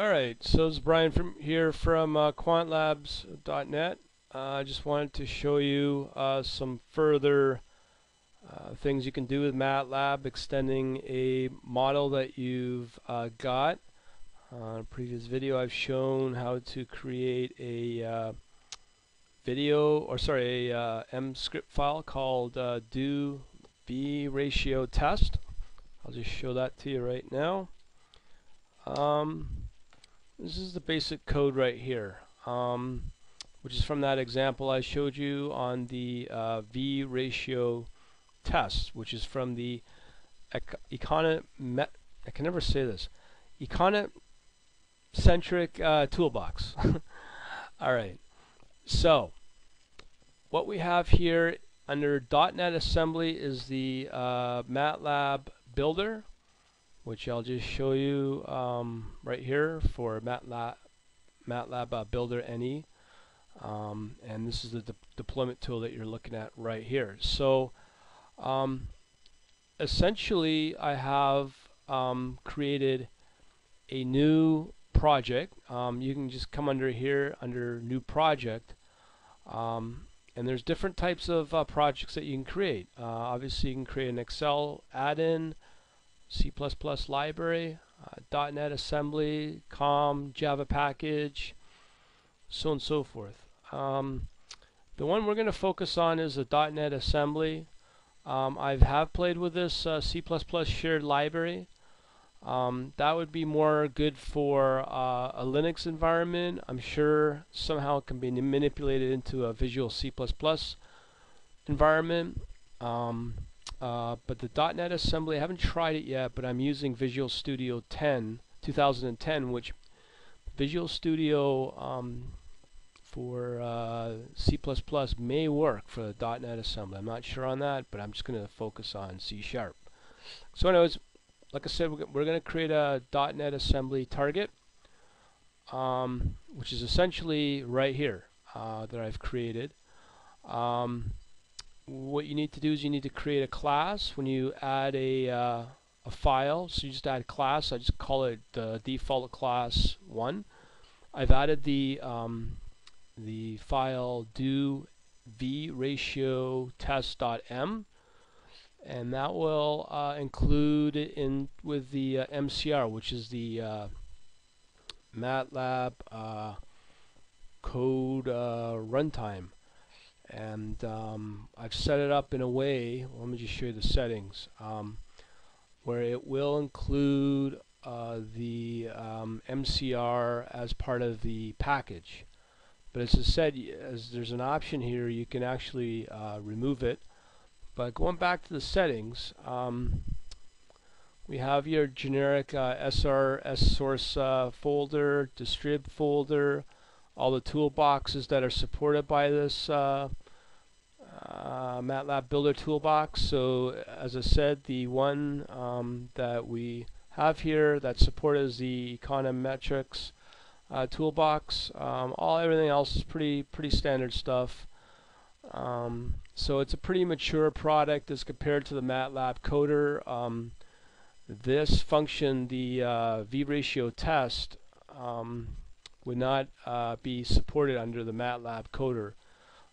Alright, so this is Brian from here from uh, quantlabs.net. Uh, I just wanted to show you uh, some further uh, things you can do with MATLAB, extending a model that you've uh, got. Uh, in a previous video I've shown how to create a video, or sorry, a M script file called do V ratio test. I'll just show that to you right now. Um, this is the basic code right here, um, which is from that example I showed you on the uh, V ratio test, which is from the econ I can never say this. Econocentric uh, toolbox. All right, so what we have here under .NET Assembly is the uh, MATLAB Builder, which I'll just show you um, right here for MATLAB, MATLAB uh, Builder NE. Um, and this is the de deployment tool that you're looking at right here. So um, essentially I have um, created a new project. Um, you can just come under here under new project um, and there's different types of uh, projects that you can create. Uh, obviously you can create an Excel add-in, C++ library, uh, .NET assembly, COM, Java package, so on and so forth. Um, the one we're going to focus on is the .NET assembly. Um, I have played with this uh, C++ shared library. Um, that would be more good for uh, a Linux environment. I'm sure somehow it can be manipulated into a Visual C++ environment. Um, uh, but the .NET assembly, I haven't tried it yet, but I'm using Visual Studio 10, 2010, which Visual Studio um, for uh, C++ may work for the .NET assembly. I'm not sure on that, but I'm just going to focus on C Sharp. So anyways, like I said, we're going to create a .NET assembly target, um, which is essentially right here uh, that I've created. Um, what you need to do is you need to create a class when you add a, uh, a file. So you just add class. I just call it the default class 1. I've added the um, the file do v ratio test.m and that will uh, include in with the uh, MCR which is the uh, MATLAB uh, code uh, runtime and um, I've set it up in a way let me just show you the settings um, where it will include uh, the um, MCR as part of the package. But as I said as there's an option here you can actually uh, remove it. But going back to the settings um, we have your generic uh, SRS source uh, folder distrib folder all the toolboxes that are supported by this uh, uh, MATLAB Builder toolbox. So as I said, the one um, that we have here that supports the econometrics uh, toolbox. Um, all everything else is pretty pretty standard stuff. Um, so it's a pretty mature product as compared to the MATLAB coder. Um, this function, the uh, v-ratio test, um, would not uh, be supported under the MATLAB coder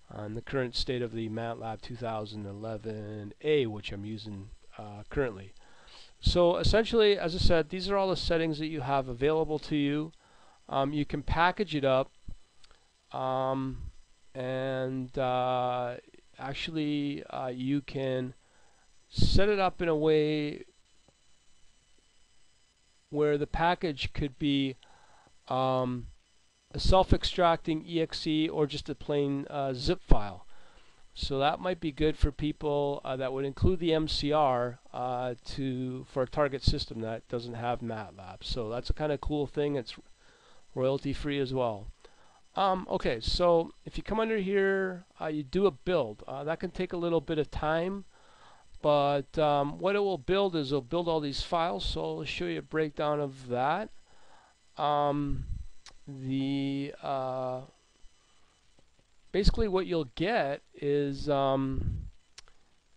on the current state of the MATLAB 2011A, which I'm using uh, currently. So essentially, as I said, these are all the settings that you have available to you. Um, you can package it up um, and uh, actually uh, you can set it up in a way where the package could be um, a self-extracting exe or just a plain uh, zip file. So that might be good for people uh, that would include the MCR uh, to for a target system that doesn't have MATLAB. So that's a kind of cool thing. It's royalty free as well. Um, okay, so if you come under here, uh, you do a build. Uh, that can take a little bit of time, but um, what it will build is it'll build all these files. So I'll show you a breakdown of that. Um, the uh, basically what you'll get is um,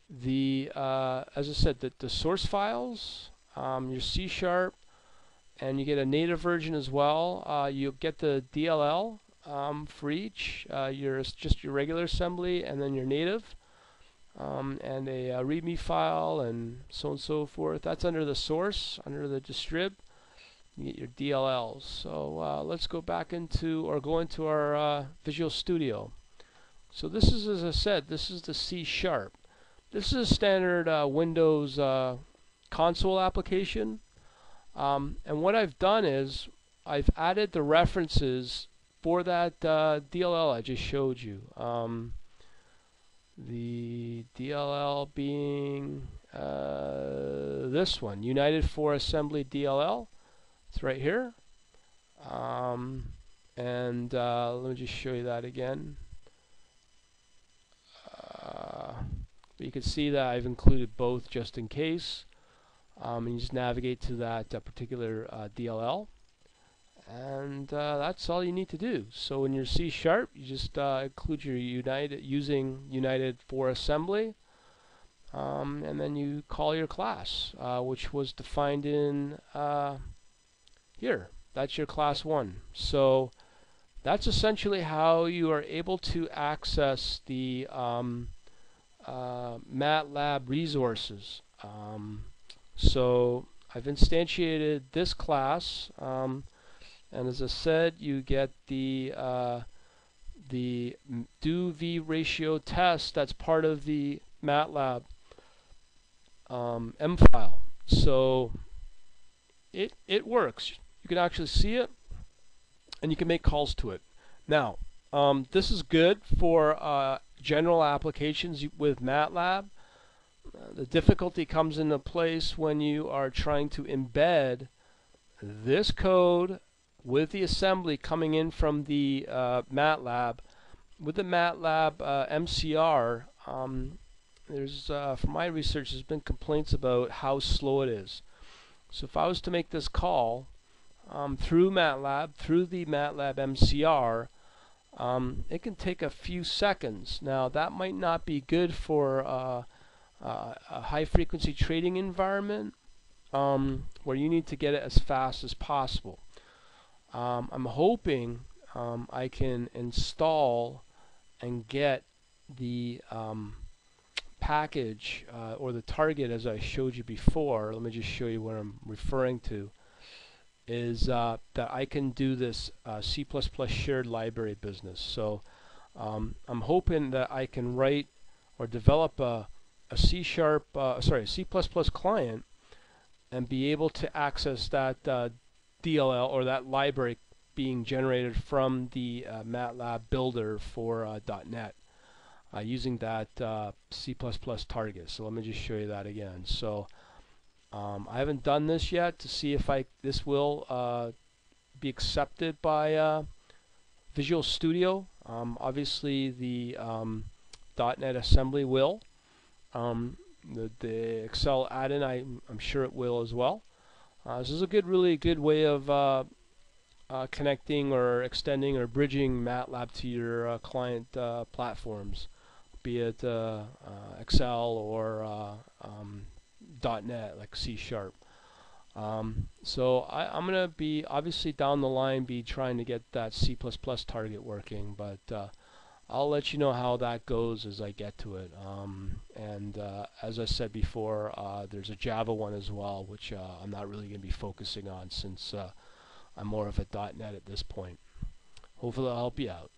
the uh, as I said the, the source files, um, your C sharp, and you get a native version as well. Uh, you get the DLL um, for each, uh, your just your regular assembly, and then your native, um, and a, a, README file, and so on and so forth. That's under the source, under the distrib. You get your DLLs. So uh, let's go back into or go into our uh, Visual Studio. So this is, as I said, this is the C sharp. This is a standard uh, Windows uh, console application. Um, and what I've done is I've added the references for that uh, DLL I just showed you. Um, the DLL being uh, this one, United for Assembly DLL. It's right here. Um, and uh, let me just show you that again. Uh, you can see that I've included both just in case. Um, and you just navigate to that uh, particular uh, DLL and uh, that's all you need to do. So in your C sharp, you just uh, include your United using United for assembly, um, and then you call your class, which was defined in here. That's your class one. So that's essentially how you are able to access the um, uh, MATLAB resources. Um, so I've instantiated this class. Um, and as I said, you get the uh, the do v ratio test that's part of the MATLAB um, M file. So it it works. You can actually see it, and you can make calls to it. Now, um, this is good for uh, general applications with MATLAB. Uh, the difficulty comes into place when you are trying to embed this code with the assembly coming in from the uh, MATLAB, with the MATLAB uh, MCR, um, there's uh, from my research, there's been complaints about how slow it is. So if I was to make this call um, through MATLAB, through the MATLAB MCR, um, it can take a few seconds. Now that might not be good for uh, uh, a high frequency trading environment um, where you need to get it as fast as possible. Um, I'm hoping um, I can install and get the um, package uh, or the target as I showed you before. Let me just show you what I'm referring to is uh, that I can do this uh, C++ shared library business. So um, I'm hoping that I can write or develop a, a C sharp, uh, sorry, a C++ client and be able to access that uh, DLL or that library being generated from the uh, MATLAB builder for uh, .NET using that C++ target. So let me just show you that again. So um, I haven't done this yet to see if I this will uh, be accepted by uh, Visual Studio. Um, obviously the um, .NET assembly will. Um, the, the Excel add-in, I'm sure it will as well. Uh, this is a good, really good way of uh, uh, connecting or extending or bridging MATLAB to your uh, client platforms, be it Excel or um, .NET like C Sharp. Um, so I, am going to be obviously down the line be trying to get that C++ plus target working, but I'll let you know how that goes as I get to it. Um, and uh, as I said before, uh, there's a Java one as well, which uh, I'm not really going to be focusing on since uh, I'm more of a .NET at this point. Hopefully I'll help you out.